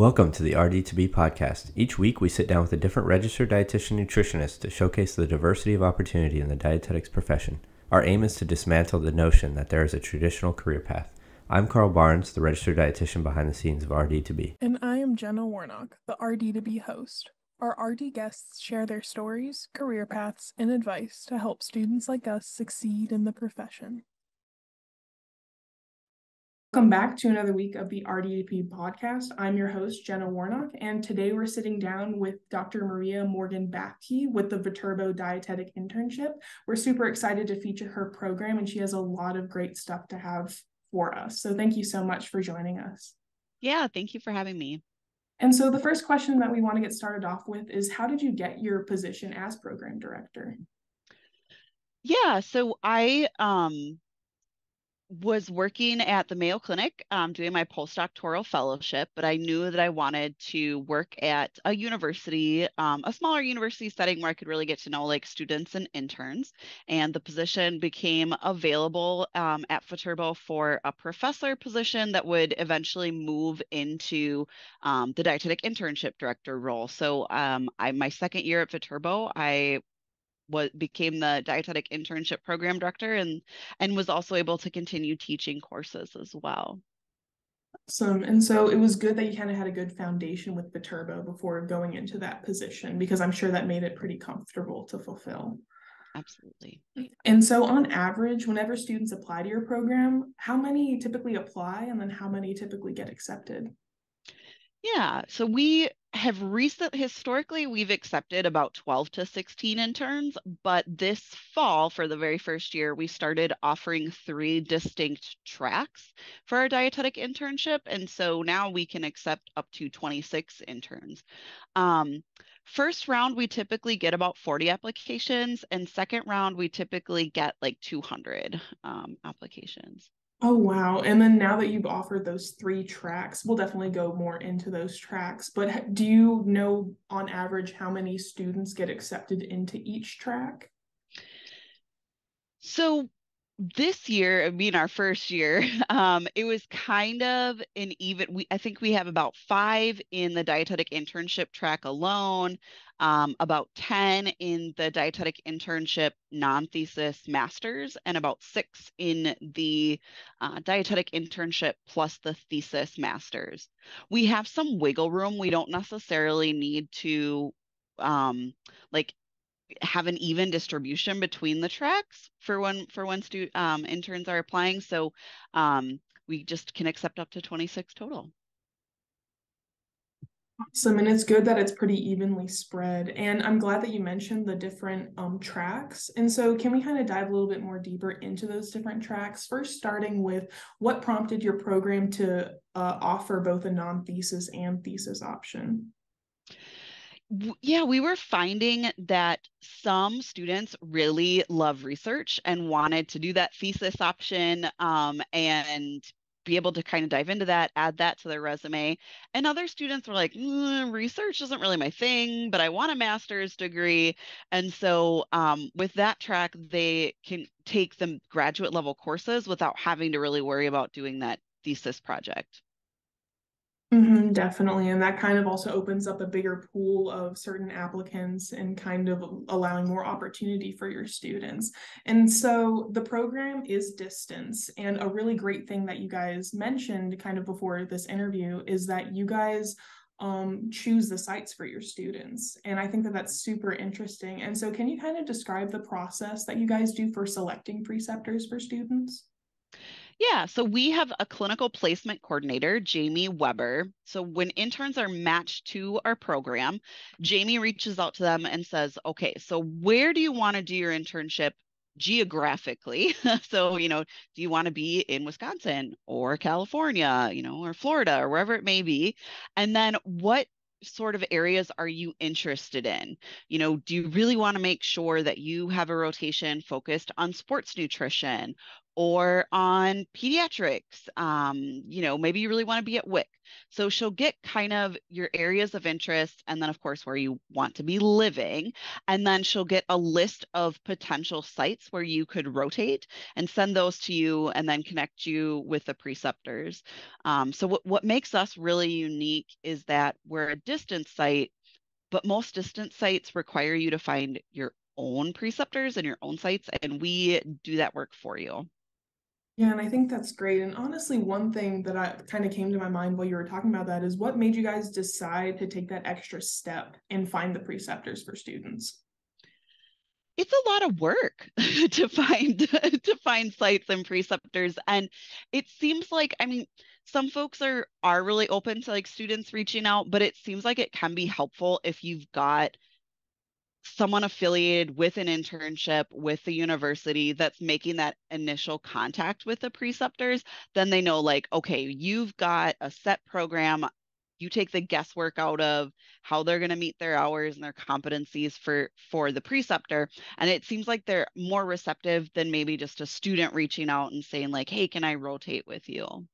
Welcome to the RD2BE podcast. Each week, we sit down with a different registered dietitian nutritionist to showcase the diversity of opportunity in the dietetics profession. Our aim is to dismantle the notion that there is a traditional career path. I'm Carl Barnes, the registered dietitian behind the scenes of RD2BE. And I am Jenna Warnock, the RD2BE host. Our RD guests share their stories, career paths, and advice to help students like us succeed in the profession. Welcome back to another week of the RD2BE podcast. I'm your host, Jenna Warnock, and today we're sitting down with Dr. Maria Morgan Bathke with the Viterbo Dietetic Internship. We're super excited to feature her program, and she has a lot of great stuff to have for us. So thank you so much for joining us. Yeah, thank you for having me. And so the first question that we want to get started off with is how did you get your position as program director? Yeah, so I um was working at the Mayo Clinic um, doing my postdoctoral fellowship, but I knew that I wanted to work at a university, um, a smaller university setting where I could really get to know like students and interns. And the position became available um, at Viterbo for a professor position that would eventually move into um, the dietetic internship director role. So um, I, my second year at Viterbo, I what became the dietetic internship program director and and was also able to continue teaching courses as well. Awesome. And so it was good that you kind of had a good foundation with Viterbo before going into that position because I'm sure that made it pretty comfortable to fulfill. Absolutely. And so on average, whenever students apply to your program, how many typically apply and then how many typically get accepted? Yeah, so we have recent historically we've accepted about 12 to 16 interns, but this fall for the very first year we started offering three distinct tracks for our dietetic internship and so now we can accept up to 26 interns. Um, first round we typically get about 40 applications and second round we typically get like 200 um, applications. Oh, wow. And then now that you've offered those three tracks, we'll definitely go more into those tracks. But do you know on average how many students get accepted into each track? So this year, mean our first year, um, it was kind of an even. We I think we have about five in the dietetic internship track alone, um, about ten in the dietetic internship non-thesis masters, and about six in the uh, dietetic internship plus the thesis masters. We have some wiggle room. We don't necessarily need to um, like have an even distribution between the tracks for when for when stu- um, interns are applying. So um, we just can accept up to 26 total. Awesome. And it's good that it's pretty evenly spread. And I'm glad that you mentioned the different um, tracks. And so, can we kind of dive a little bit more deeper into those different tracks? First, starting with what prompted your program to uh, offer both a non thesis and thesis option? Yeah, we were finding that some students really love research and wanted to do that thesis option um, and be able to kind of dive into that, add that to their resume. And other students were like, mm, research isn't really my thing, but I want a master's degree. And so um, with that track, they can take the graduate level courses without having to really worry about doing that thesis project. Mm-hmm, definitely. And that kind of also opens up a bigger pool of certain applicants and kind of allowing more opportunity for your students. And so the program is distance. And a really great thing that you guys mentioned kind of before this interview is that you guys um, choose the sites for your students. And I think that that's super interesting. And so, can you kind of describe the process that you guys do for selecting preceptors for students? Yeah, so we have a clinical placement coordinator, Jamie Weber. So when interns are matched to our program, Jamie reaches out to them and says, okay, so where do you want to do your internship geographically? so, you know, do you want to be in Wisconsin or California, you know, or Florida or wherever it may be? And then what sort of areas are you interested in? You know, do you really want to make sure that you have a rotation focused on sports nutrition or on pediatrics. Um, you know, maybe you really want to be at WIC. So she'll get kind of your areas of interest and then, of course, where you want to be living. And then she'll get a list of potential sites where you could rotate and send those to you and then connect you with the preceptors. Um, so, what, what makes us really unique is that we're a distance site, but most distance sites require you to find your own preceptors and your own sites, and we do that work for you. Yeah, and I think that's great. And honestly, one thing that I kind of came to my mind while you were talking about that is what made you guys decide to take that extra step and find the preceptors for students? It's a lot of work to find to find sites and preceptors and it seems like I mean some folks are are really open to like students reaching out, but it seems like it can be helpful if you've got someone affiliated with an internship with the university that's making that initial contact with the preceptors, then they know, like, okay, you've got a set program. You take the guesswork out of how they're going to meet their hours and their competencies for for the preceptor and it seems like they're more receptive than maybe just a student reaching out and saying like hey can i rotate with you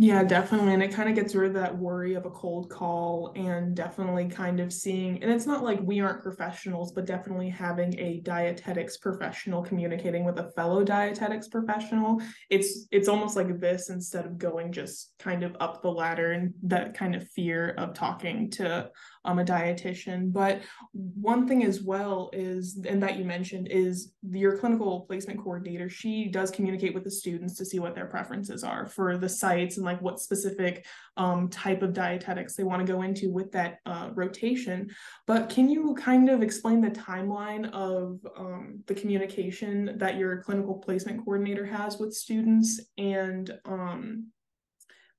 yeah, definitely. And it kind of gets rid of that worry of a cold call and definitely kind of seeing, and it's not like we aren't professionals, but definitely having a dietetics professional communicating with a fellow dietetics professional. It's it's almost like this instead of going just kind of up the ladder and that kind of fear of talking to um, a dietitian. But one thing as well is, and that you mentioned, is your clinical placement coordinator. She does communicate with the students to see what their preferences are for the sites and like what specific um, type of dietetics they want to go into with that uh, rotation. But can you kind of explain the timeline of um, the communication that your clinical placement coordinator has with students and um,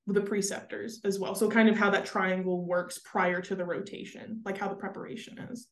the preceptors as well. So kind of how that triangle works prior to the rotation, like how the preparation is.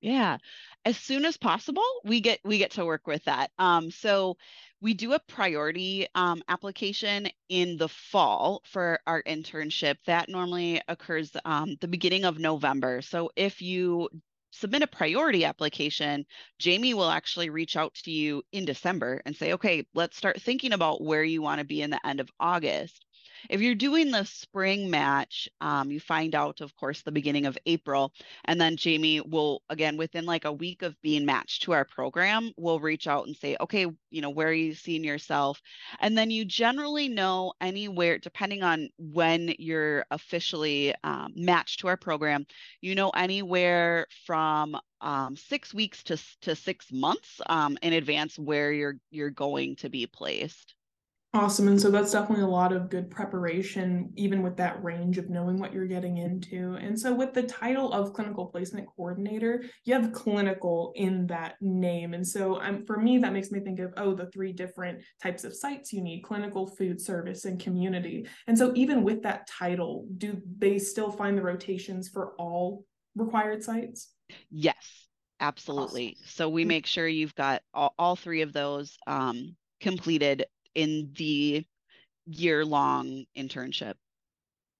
Yeah. As soon as possible, we get we get to work with that. Um, so we do a priority um, application in the fall for our internship. That normally occurs um, the beginning of November. So if you submit a priority application, Jamie will actually reach out to you in December and say, okay, let's start thinking about where you want to be in the end of August. If you're doing the spring match, um, you find out, of course, the beginning of April. And then Jamie will, again, within like a week of being matched to our program, will reach out and say, okay, you know, where are you seeing yourself? And then you generally know anywhere, depending on when you're officially um, matched to our program, you know, anywhere from um, six weeks to, to six months um, in advance where you're you're going to be placed. Awesome. And so that's definitely a lot of good preparation, even with that range of knowing what you're getting into. And so, with the title of clinical placement coordinator, you have clinical in that name. And so, um, for me, that makes me think of, oh, the three different types of sites you need clinical, food service, and community. And so, even with that title, do they still find the rotations for all required sites? Yes, absolutely. Awesome. So, we mm. make sure you've got all, all three of those um, completed in the year long internship.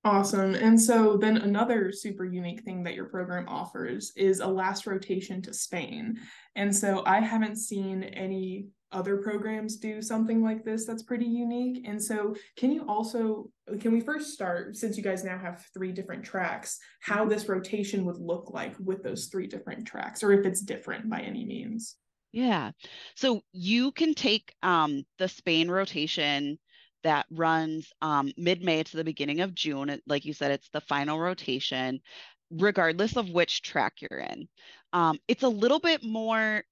Awesome. And so then another super unique thing that your program offers is a last rotation to Spain. And so I haven't seen any other programs do something like this that's pretty unique. And so can you also can we first start since you guys now have three different tracks, how this rotation would look like with those three different tracks or if it's different by any means? Yeah. So you can take um, the Spain rotation that runs um, mid May to the beginning of June. Like you said, it's the final rotation, regardless of which track you're in. Um, it's a little bit more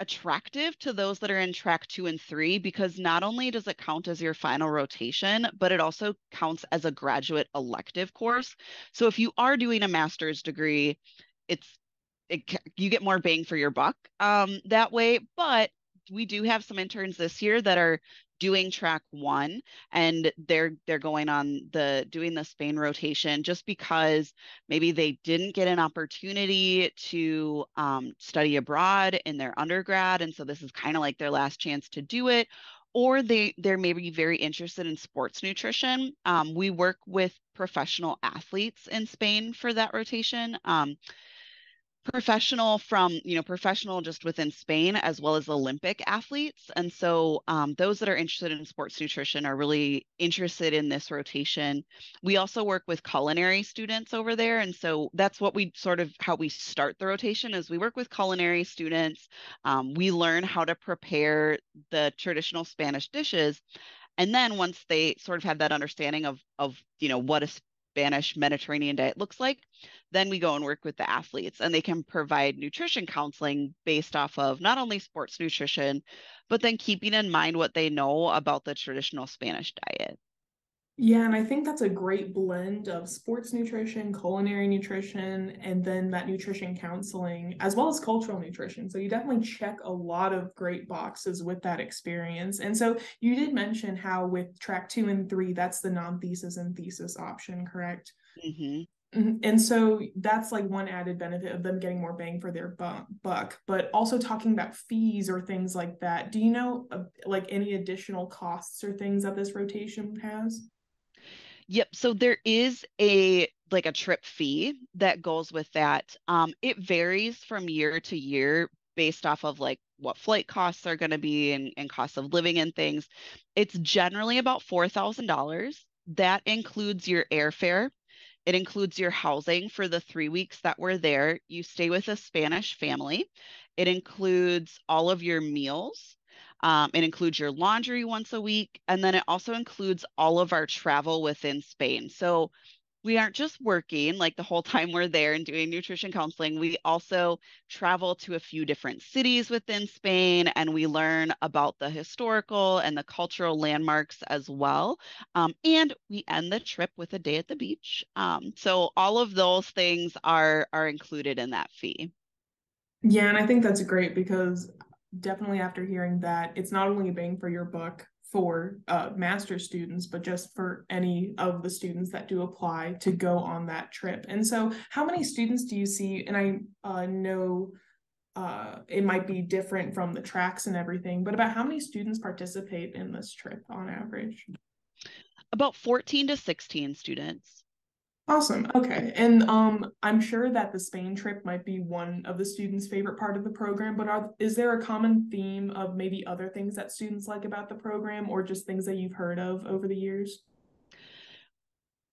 attractive to those that are in track two and three because not only does it count as your final rotation, but it also counts as a graduate elective course. So if you are doing a master's degree, it's it, you get more bang for your buck um, that way. But we do have some interns this year that are doing track one and they're they're going on the doing the Spain rotation just because maybe they didn't get an opportunity to um, study abroad in their undergrad and so this is kind of like their last chance to do it or they they're maybe very interested in sports nutrition um, we work with professional athletes in Spain for that rotation um, professional from you know professional just within spain as well as olympic athletes. And so um, those that are interested in sports nutrition are really interested in this rotation. We also work with culinary students over there. And so that's what we sort of how we start the rotation is we work with culinary students. Um, we learn how to prepare the traditional spanish dishes. And then once they sort of have that understanding of of you know what a Spanish Mediterranean diet looks like, then we go and work with the athletes and they can provide nutrition counseling based off of not only sports nutrition, but then keeping in mind what they know about the traditional Spanish diet. Yeah, and I think that's a great blend of sports nutrition, culinary nutrition, and then that nutrition counseling, as well as cultural nutrition. So you definitely check a lot of great boxes with that experience. And so you did mention how with track two and three, that's the non thesis and thesis option, correct? Mm-hmm. mm-hmm. And so that's like one added benefit of them getting more bang for their buck. But also talking about fees or things like that. Do you know like any additional costs or things that this rotation has? Yep. So there is a like a trip fee that goes with that. Um, it varies from year to year based off of like what flight costs are going to be and, and costs of living and things. It's generally about $4,000. That includes your airfare. It includes your housing for the three weeks that we're there. You stay with a Spanish family. It includes all of your meals. Um, it includes your laundry once a week, and then it also includes all of our travel within Spain. So we aren't just working like the whole time we're there and doing nutrition counseling. We also travel to a few different cities within Spain and we learn about the historical and the cultural landmarks as well. Um, and we end the trip with a day at the beach. Um, so all of those things are are included in that fee. Yeah, and I think that's great because definitely after hearing that, it's not only a bang for your buck for uh, master students, but just for any of the students that do apply to go on that trip. And so, how many students do you see? And I uh, know uh, it might be different from the tracks and everything, but about how many students participate in this trip on average? About 14 to 16 students. Awesome. Okay. And um, I'm sure that the Spain trip might be one of the students' favorite part of the program, but are, is there a common theme of maybe other things that students like about the program or just things that you've heard of over the years?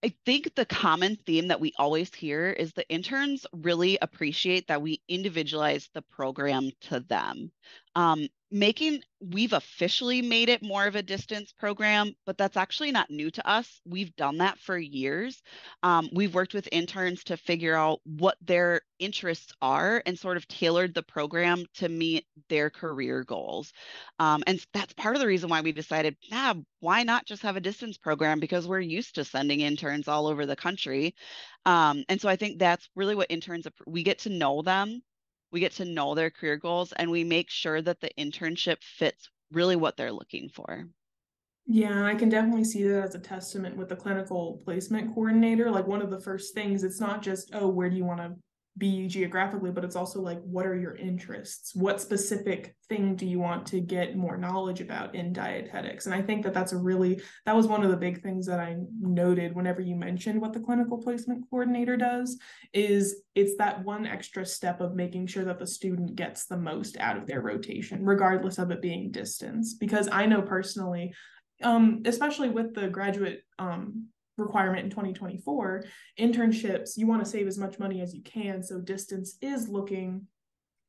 I think the common theme that we always hear is the interns really appreciate that we individualize the program to them. Um, making we've officially made it more of a distance program but that's actually not new to us. We've done that for years. Um, we've worked with interns to figure out what their interests are and sort of tailored the program to meet their career goals. Um, and that's part of the reason why we decided yeah why not just have a distance program? Because we're used to sending interns all over the country. Um, and so i think that's really what interns we get to know them we get to know their career goals and we make sure that the internship fits really what they're looking for. Yeah, I can definitely see that as a testament with the clinical placement coordinator. Like one of the first things, it's not just, oh, where do you want to be geographically, but it's also like, what are your interests? What specific thing do you want to get more knowledge about in dietetics? And I think that that's a really, that was one of the big things that I noted whenever you mentioned what the clinical placement coordinator does, is it's that one extra step of making sure that the student gets the most out of their rotation, regardless of it being distance. Because I know personally, um, especially with the graduate um, requirement in 2024 internships you want to save as much money as you can so distance is looking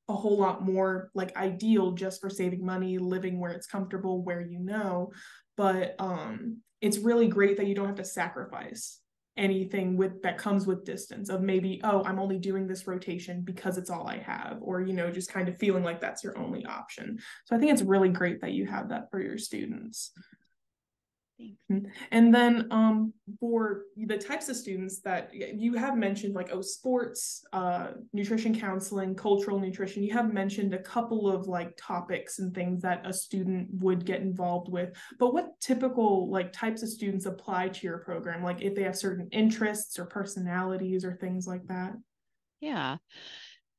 a whole lot more like ideal just for saving money living where it's comfortable where you know. But um it's really great that you don't have to sacrifice anything with that comes with distance of maybe oh i'm only doing this rotation because it's all i have or you know just kind of feeling like that's your only option. So i think it's really great that you have that for your students Thanks. Mm-hmm. And then um, for the types of students that you have mentioned, like oh, sports, uh, nutrition counseling, cultural nutrition, you have mentioned a couple of like topics and things that a student would get involved with. But what typical like types of students apply to your program? Like if they have certain interests or personalities or things like that? Yeah.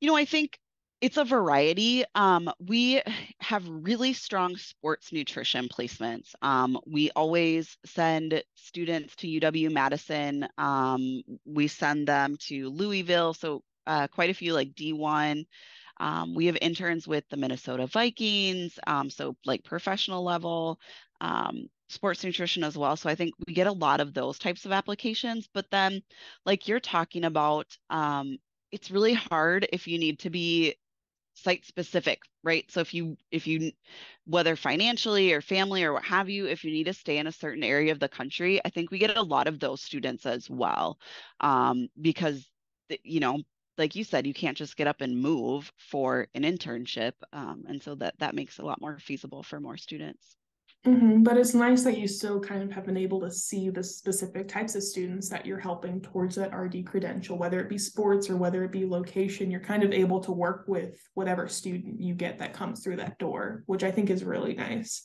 You know, I think it's a variety. Um, we have really strong sports nutrition placements. Um, we always send students to UW Madison. Um, we send them to Louisville. So uh, quite a few like D1. Um, we have interns with the Minnesota Vikings, um, so like professional level, um, sports nutrition as well. So I think we get a lot of those types of applications. But then, like you're talking about, it's really hard if you need to be site specific right? So if you if you whether financially or family or what have you if you need to stay in a certain area of the country i think we get a lot of those students as well. Um, because you know like you said you can't just get up and move for an internship um, and so that that makes it a lot more feasible for more students Mm-hmm. But it's nice that you still kind of have been able to see the specific types of students that you're helping towards that RD credential, whether it be sports or whether it be location. You're kind of able to work with whatever student you get that comes through that door, which I think is really nice.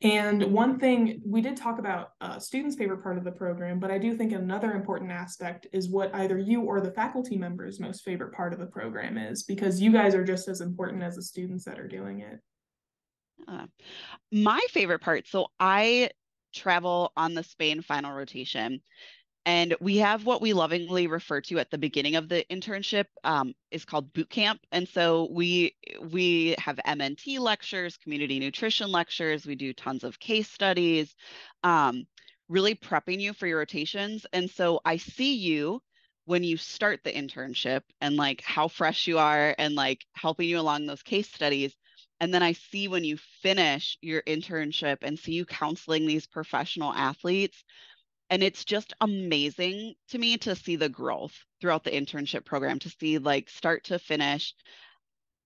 And one thing we did talk about uh, students' favorite part of the program, but I do think another important aspect is what either you or the faculty members' most favorite part of the program is, because you guys are just as important as the students that are doing it. Uh, my favorite part. So I travel on the Spain final rotation, and we have what we lovingly refer to at the beginning of the internship um, is called boot camp. And so we we have MNT lectures, community nutrition lectures. We do tons of case studies, um, really prepping you for your rotations. And so I see you when you start the internship and like how fresh you are and like helping you along those case studies and then I see when you finish your internship and see you counseling these professional athletes. And it's just amazing to me to see the growth throughout the internship program, to see like start to finish.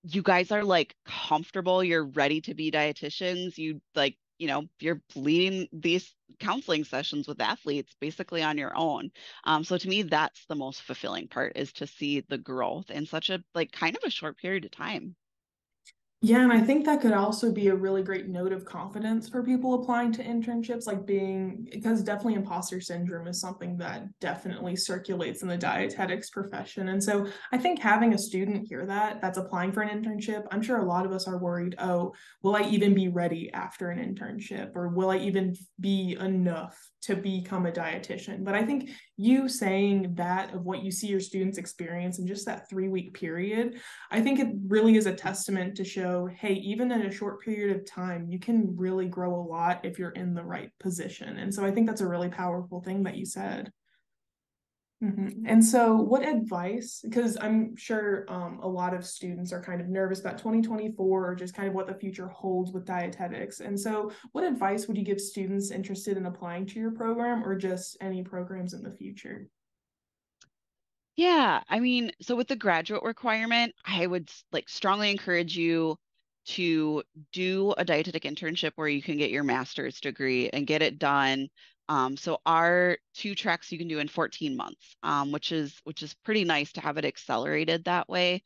You guys are like comfortable, you're ready to be dietitians. You like, you know, you're leading these counseling sessions with athletes basically on your own. Um, so to me, that's the most fulfilling part is to see the growth in such a like kind of a short period of time. Yeah, and I think that could also be a really great note of confidence for people applying to internships, like being because definitely imposter syndrome is something that definitely circulates in the dietetics profession. And so I think having a student hear that that's applying for an internship, I'm sure a lot of us are worried, oh, will I even be ready after an internship? Or will I even be enough to become a dietitian? But I think you saying that of what you see your students experience in just that three week period, I think it really is a testament to show hey, even in a short period of time, you can really grow a lot if you're in the right position. And so I think that's a really powerful thing that you said. Mm-hmm. And so, what advice? Because I'm sure um, a lot of students are kind of nervous about 2024 or just kind of what the future holds with dietetics. And so, what advice would you give students interested in applying to your program or just any programs in the future? Yeah, I mean, so with the graduate requirement, I would like strongly encourage you to do a dietetic internship where you can get your master's degree and get it done um, so our two tracks you can do in 14 months, um, which is which is pretty nice to have it accelerated that way.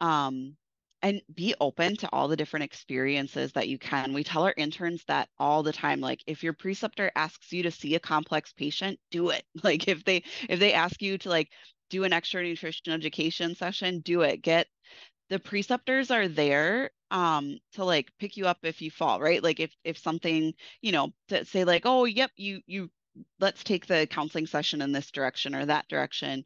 Um, and be open to all the different experiences that you can. We tell our interns that all the time. Like if your preceptor asks you to see a complex patient, do it. Like if they if they ask you to like do an extra nutrition education session, do it. Get the preceptors are there um to like pick you up if you fall right? Like if if something you know to say like oh yep you you let's take the counseling session in this direction or that direction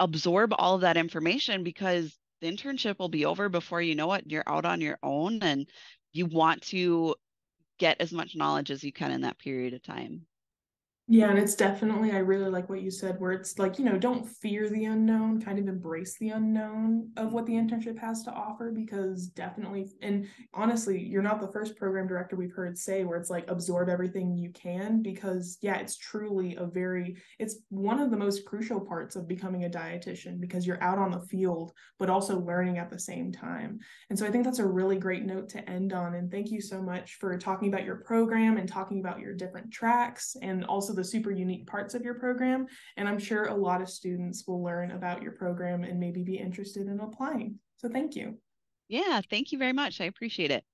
absorb all of that information because the internship will be over before you know it you're out on your own and you want to get as much knowledge as you can in that period of time yeah, and it's definitely, I really like what you said, where it's like, you know, don't fear the unknown, kind of embrace the unknown of what the internship has to offer, because definitely, and honestly, you're not the first program director we've heard say where it's like absorb everything you can, because yeah, it's truly a very, it's one of the most crucial parts of becoming a dietitian because you're out on the field, but also learning at the same time. And so I think that's a really great note to end on. And thank you so much for talking about your program and talking about your different tracks and also the super unique parts of your program. And I'm sure a lot of students will learn about your program and maybe be interested in applying. So thank you. Yeah, thank you very much. I appreciate it.